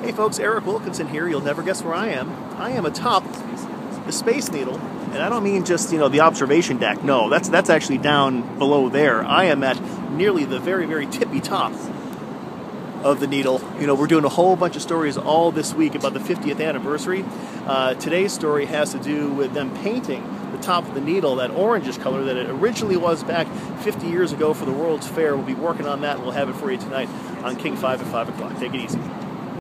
Hey folks, Eric Wilkinson here. You'll never guess where I am. I am atop the Space Needle, and I don't mean just you know the observation deck. No, that's that's actually down below there. I am at nearly the very very tippy top of the needle. You know, we're doing a whole bunch of stories all this week about the 50th anniversary. Uh, today's story has to do with them painting the top of the needle that orangish color that it originally was back 50 years ago for the World's Fair. We'll be working on that. and We'll have it for you tonight on King 5 at 5 o'clock. Take it easy.